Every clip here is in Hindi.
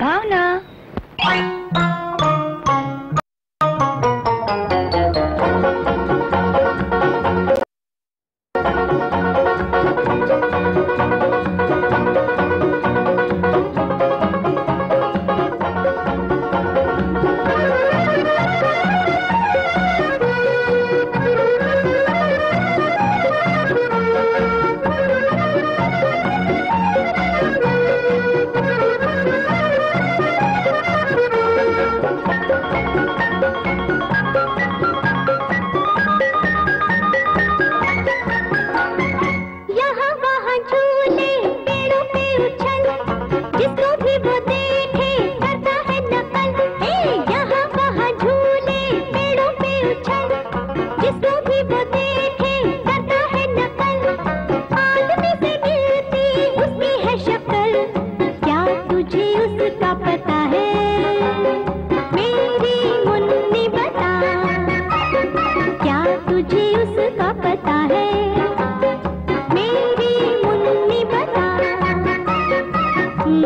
భావనా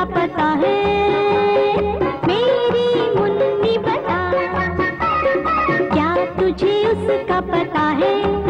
का पता है। मेरी मुन्नी बता। क्या तुझे उसका पता है?